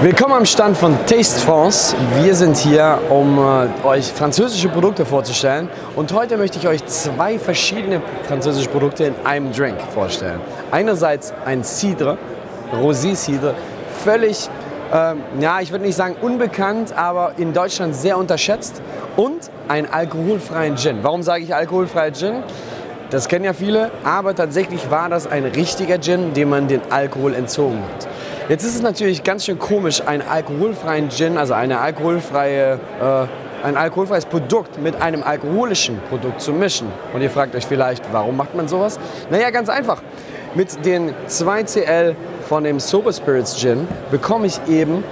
Willkommen am Stand von Taste France. Wir sind hier, um äh, euch französische Produkte vorzustellen. Und heute möchte ich euch zwei verschiedene französische Produkte in einem Drink vorstellen. Einerseits ein Cidre, Rosé Cidre, völlig, ähm, ja, ich würde nicht sagen unbekannt, aber in Deutschland sehr unterschätzt. Und ein alkoholfreien Gin. Warum sage ich alkoholfreier Gin? Das kennen ja viele, aber tatsächlich war das ein richtiger Gin, dem man den Alkohol entzogen hat. Jetzt ist es natürlich ganz schön komisch, einen alkoholfreien Gin, also eine alkoholfreie, äh, ein alkoholfreies Produkt mit einem alkoholischen Produkt zu mischen. Und ihr fragt euch vielleicht, warum macht man sowas? Naja, ganz einfach. Mit den 2CL von dem Sober Spirits Gin bekomme ich eben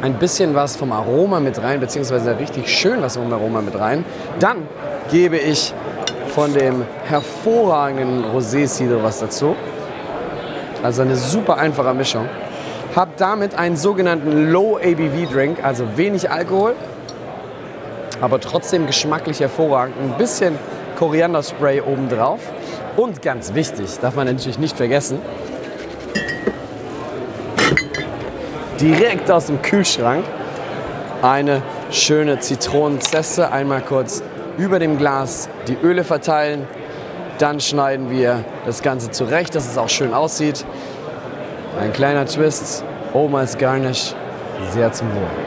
ein bisschen was vom Aroma mit rein, beziehungsweise richtig schön was vom Aroma mit rein. Dann gebe ich von dem hervorragenden Rosé Cider was dazu. Also eine super einfache Mischung habe damit einen sogenannten Low ABV Drink, also wenig Alkohol, aber trotzdem geschmacklich hervorragend. Ein bisschen Korianderspray obendrauf. Und ganz wichtig, darf man natürlich nicht vergessen, direkt aus dem Kühlschrank eine schöne Zitronenzeste. Einmal kurz über dem Glas die Öle verteilen. Dann schneiden wir das Ganze zurecht, dass es auch schön aussieht. Ein kleiner Twist, oben als Garnish, sehr zum Wohl.